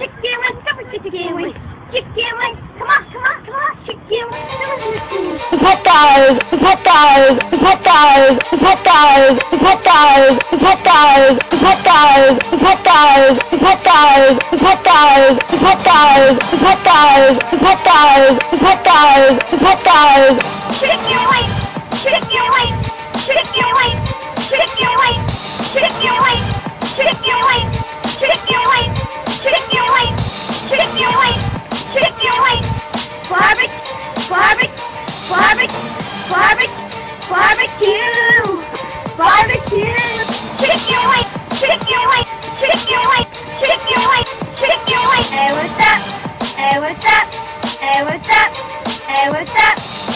chicken wing, double chicken wing, chicken wing. Come on, come on, come on, chicken wing, double chicken wing. Rapaz, rapaz, rapaz, rapaz, rapaz, rapaz, rapaz, rapaz, rapaz, rapaz, rapaz, rapaz, rapaz, rapaz, rapaz. Chicken wing, Barbecue! Barbecue! Barbecue! Barbecue! Chicken wing! Chicken wing! Chicken wing! Chicken wing! Chicken wing! Hey, what's up? Hey, what's up? Hey, what's up? Hey, what's up?